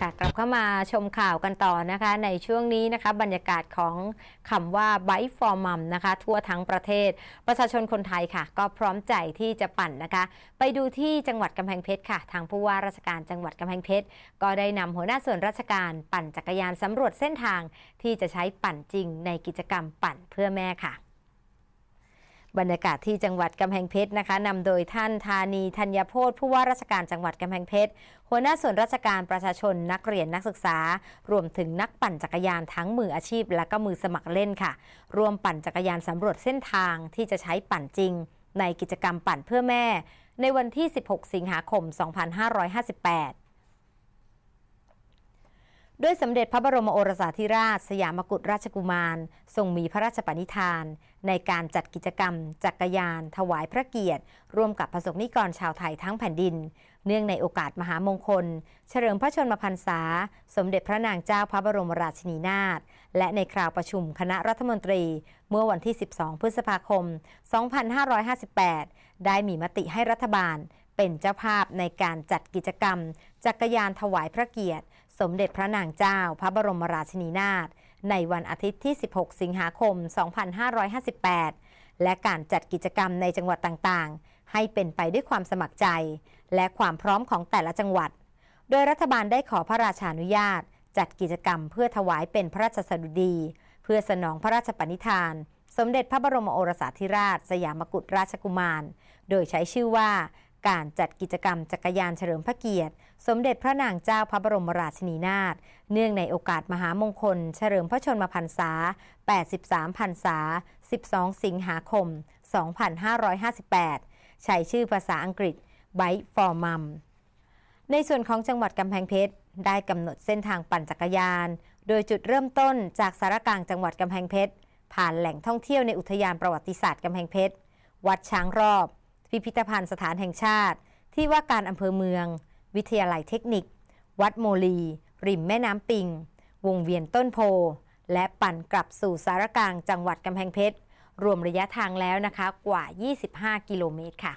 ค่ะกลับเข้ามาชมข่าวกันต่อนะคะ ในช่วงนี้นะคะ บรรยากาศของคำว่า Bike for Mum นะคะ ทั่วทั้งประเทศ ประชาชนคนไทยค่ะ ก็พร้อมใจที่จะปั่นนะคะ ไปดูที่จังหวัดกำแพงเพชรค่ะ ทางผู้ว่าราชการจังหวัดกำแพงเพชร ก็ได้นำหัวหน้าส่วนราชการปั่นจักรยานสำรวจเส้นทางที่จะใช้ปั่นจริงในกิจกรรมปั่นเพื่อแม่ค่ะ บรรยากาศที่จังหวัดกำแพงเพชรนะคะนำโดยท่านธานีธัญโพธผู้ว่าราชการจังหวัดกำแพงเพชรหัวหน้าส่วนราชการประชาชนนักเรียนนักศึกษา รวมถึงนักปั่นจักรยานทั้งมืออาชีพ และก็มือสมัครเล่นค่ะ รวมปั่นจักรยานสำรวจเส้นทางที่จะใช้ปั่นจริง ในกิจกรรมปั่นเพื่อแม่ ในวันที่ 16 สิงหาคม 2558 ด้วยสมเด็จพระบรมโอรสาธิราช สยามกุฎราชกุมาร ทรงมีพระราชปณิธาน ในการจัดกิจกรรม จักรยาน ถวายพระเกียรติ ร่วมกับประสบนิกรชาวไทยทั้งแผ่นดิน เนื่องในโอกาสมหามงคล เฉลิมพระชนมพรรษา สมเด็จพระนางเจ้าพระบรมราชินีนาถและในคราวประชุมคณะรัฐมนตรี เมื่อวันที่ 12 พฤษภาคม 2558 ได้มีมติให้รัฐบาลเป็นเจ้าภาพในการจัดกิจกรรม จักรยานถวายพระเกียรติ สมเด็จพระนางเจ้า พระบรมราชินีนาถในวันอาทิตย์ที่ 16 สิงหาคม 2558 และการจัดกิจกรรมในจังหวัดต่างๆ ให้เป็นไปด้วยความสมัครใจ และความพร้อมของแต่ละจังหวัด โดยรัฐบาลได้ขอพระราชานุญาต จัดกิจกรรมเพื่อถวายเป็นพระราชสดุดี เพื่อสนองพระราชปณิธาน สมเด็จพระบรมโอรสาธิราช สยามกุฎราชกุมาร โดยใช้ชื่อว่า การจัดกิจกรรมจักรยานเฉลิมพระเกียรติ สมเด็จพระนางเจ้าพระบรมราชินีนาถ เนื่องในโอกาสมหามงคล เฉลิมพระชนมพรรษา 83 พรรษา 12 สิงหาคม 2558 ใช้ชื่อภาษาอังกฤษ Bike for Mum ในส่วนของจังหวัดกำแพงเพชร ได้กำหนดเส้นทางปั่นจักรยาน โดยจุดเริ่มต้นจากสารกลางจังหวัดกำแพงเพชร ผ่านแหล่งท่องเที่ยวในอุทยานประวัติศาสตร์กำแพงเพชร วัดช้างรอบ พิพิธภัณฑ์สถานแห่งชาติ ที่ว่าการอำเภอเมือง วิทยาลัยเทคนิค วัดโมลี ริมแม่น้ำปิง วงเวียนต้นโพ และปั่นกลับสู่สารกลางจังหวัดกำแพงเพชร รวมระยะทางแล้วนะคะกว่า 25 กิโลเมตรค่ะ